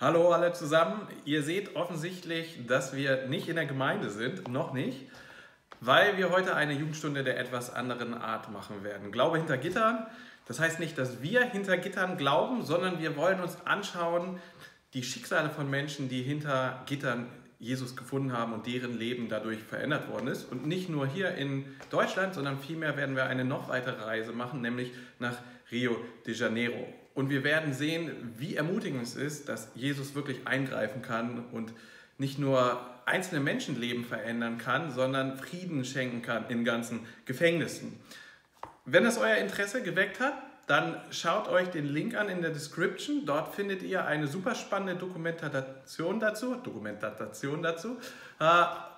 Hallo alle zusammen. Ihr seht offensichtlich, dass wir nicht in der Gemeinde sind, noch nicht, weil wir heute eine Jugendstunde der etwas anderen Art machen werden. Glaube hinter Gittern. Das heißt nicht, dass wir hinter Gittern glauben, sondern wir wollen uns anschauen, die Schicksale von Menschen, die hinter Gittern Jesus gefunden haben und deren Leben dadurch verändert worden ist. Und nicht nur hier in Deutschland, sondern vielmehr werden wir eine noch weitere Reise machen, nämlich nach Rio de Janeiro. Und wir werden sehen, wie ermutigend es ist, dass Jesus wirklich eingreifen kann und nicht nur einzelne Menschenleben verändern kann, sondern Frieden schenken kann in ganzen Gefängnissen. Wenn das euer Interesse geweckt hat, dann schaut euch den Link an in der Description. Dort findet ihr eine super spannende Dokumentation dazu, Dokumentation dazu äh,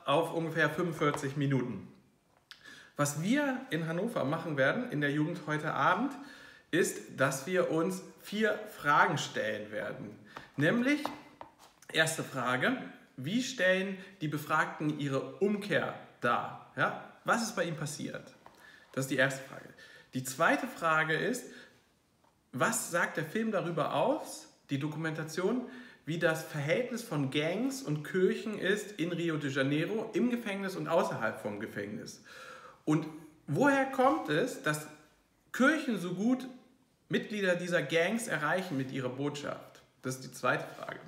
auf ungefähr 45 Minuten. Was wir in Hannover machen werden in der Jugend heute Abend, ist, dass wir uns vier Fragen stellen werden. Nämlich, erste Frage, wie stellen die Befragten ihre Umkehr dar? Ja? Was ist bei ihnen passiert? Das ist die erste Frage. Die zweite Frage ist, was sagt der Film darüber aus, die Dokumentation, wie das Verhältnis von Gangs und Kirchen ist in Rio de Janeiro, im Gefängnis und außerhalb vom Gefängnis? Und woher kommt es, dass Kirchen so gut Mitglieder dieser Gangs erreichen mit ihrer Botschaft? Das ist die zweite Frage.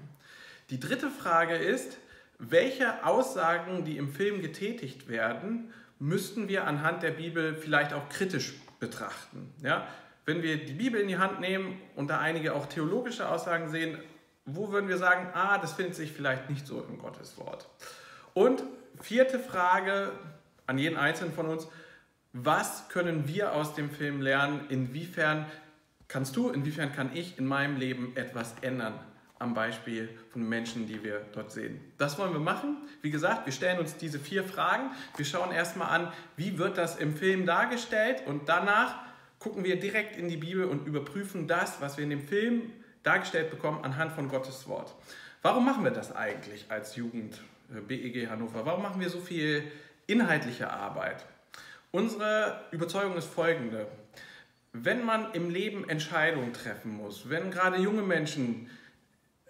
Die dritte Frage ist, welche Aussagen, die im Film getätigt werden, müssten wir anhand der Bibel vielleicht auch kritisch betrachten? Ja? Wenn wir die Bibel in die Hand nehmen und da einige auch theologische Aussagen sehen, wo würden wir sagen, ah, das findet sich vielleicht nicht so im Gotteswort? Und vierte Frage an jeden Einzelnen von uns, was können wir aus dem Film lernen? Inwiefern kannst du, inwiefern kann ich in meinem Leben etwas ändern? Am Beispiel von Menschen, die wir dort sehen. Das wollen wir machen. Wie gesagt, wir stellen uns diese vier Fragen. Wir schauen erstmal an, wie wird das im Film dargestellt und danach gucken wir direkt in die Bibel und überprüfen das, was wir in dem Film dargestellt bekommen, anhand von Gottes Wort. Warum machen wir das eigentlich als Jugend äh, BEG Hannover? Warum machen wir so viel inhaltliche Arbeit? Unsere Überzeugung ist folgende wenn man im Leben Entscheidungen treffen muss, wenn gerade junge Menschen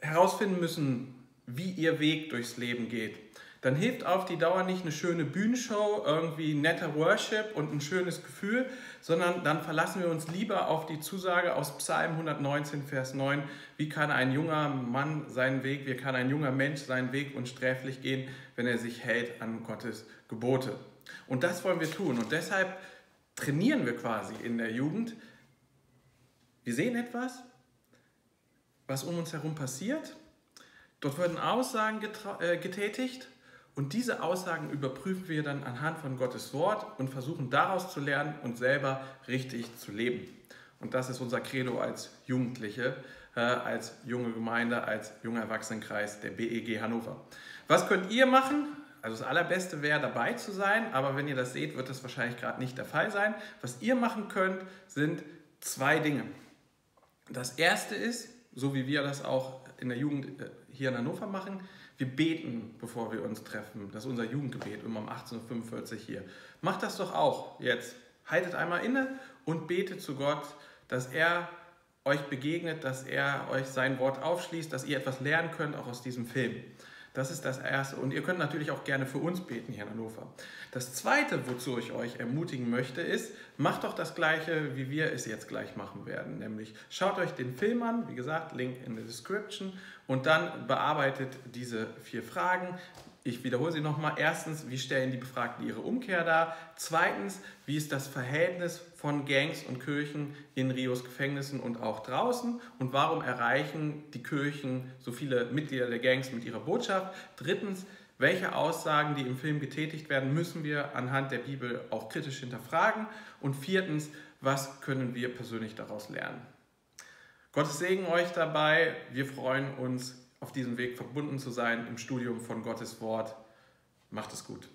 herausfinden müssen, wie ihr Weg durchs Leben geht, dann hilft auf die Dauer nicht eine schöne Bühnenshow, irgendwie netter Worship und ein schönes Gefühl, sondern dann verlassen wir uns lieber auf die Zusage aus Psalm 119, Vers 9, wie kann ein junger Mann seinen Weg, wie kann ein junger Mensch seinen Weg unsträflich gehen, wenn er sich hält an Gottes Gebote. Und das wollen wir tun. Und deshalb trainieren wir quasi in der Jugend. Wir sehen etwas, was um uns herum passiert. Dort werden Aussagen äh, getätigt und diese Aussagen überprüfen wir dann anhand von Gottes Wort und versuchen daraus zu lernen und selber richtig zu leben. Und das ist unser Credo als Jugendliche, äh, als junge Gemeinde, als junger Erwachsenenkreis der BEG Hannover. Was könnt ihr machen? Also das Allerbeste wäre dabei zu sein, aber wenn ihr das seht, wird das wahrscheinlich gerade nicht der Fall sein. Was ihr machen könnt, sind zwei Dinge. Das erste ist, so wie wir das auch in der Jugend äh, hier in Hannover machen, wir beten, bevor wir uns treffen. Das ist unser Jugendgebet, immer um 18.45 Uhr hier. Macht das doch auch jetzt. Haltet einmal inne und betet zu Gott, dass er euch begegnet, dass er euch sein Wort aufschließt, dass ihr etwas lernen könnt, auch aus diesem Film. Das ist das Erste. Und ihr könnt natürlich auch gerne für uns beten hier in Hannover. Das Zweite, wozu ich euch ermutigen möchte, ist, macht doch das Gleiche, wie wir es jetzt gleich machen werden. Nämlich schaut euch den Film an, wie gesagt, Link in der Description, und dann bearbeitet diese vier Fragen. Ich wiederhole sie nochmal. Erstens, wie stellen die Befragten ihre Umkehr dar? Zweitens, wie ist das Verhältnis von Gangs und Kirchen in Rios Gefängnissen und auch draußen? Und warum erreichen die Kirchen so viele Mitglieder der Gangs mit ihrer Botschaft? Drittens, welche Aussagen, die im Film getätigt werden, müssen wir anhand der Bibel auch kritisch hinterfragen? Und viertens, was können wir persönlich daraus lernen? Gottes Segen euch dabei. Wir freuen uns auf diesem Weg verbunden zu sein im Studium von Gottes Wort. Macht es gut.